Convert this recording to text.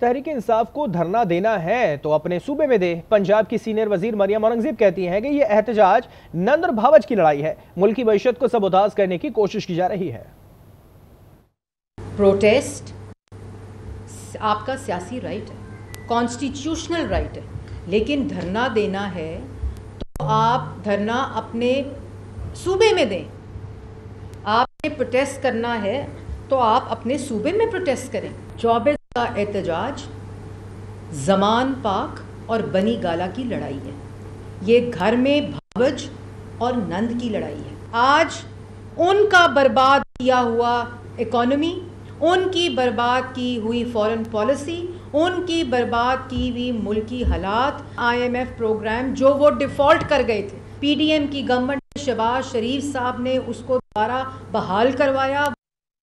तहरीक इंसाफ को धरना देना है तो अपने सूबे में दे। पंजाब की सीनियर वज़ीर मरियम औरंगज़ेब कहती हैं कि ये एहतजाज नंद और भावज की लड़ाई है। मुल्क की मीशत को सबोताज करने की कोशिश की जा रही है। प्रोटेस्ट आपका सियासी राइट है, कॉन्स्टिट्यूशनल राइट है, लेकिन धरना देना है तो आप धरना अपने सूबे में दें। आपने प्रोटेस्ट करना है तो आप अपने सूबे में प्रोटेस्ट करें। चौबीस का एहतजाज जमान पाक और बनी गाला की लड़ाई है। ये घर में भावज और नंद की लड़ाई है। आज उनका बर्बाद किया हुआ इकोनॉमी उनकी बर्बाद की हुई फॉरेन पॉलिसी उनकी बर्बाद की हुई मुल्की हालात आईएमएफ प्रोग्राम जो वो डिफ़ॉल्ट कर गए थे। पीडीएम की गवर्नमेंट शबाज शरीफ साहब ने उसको दोबारा बहाल करवाया।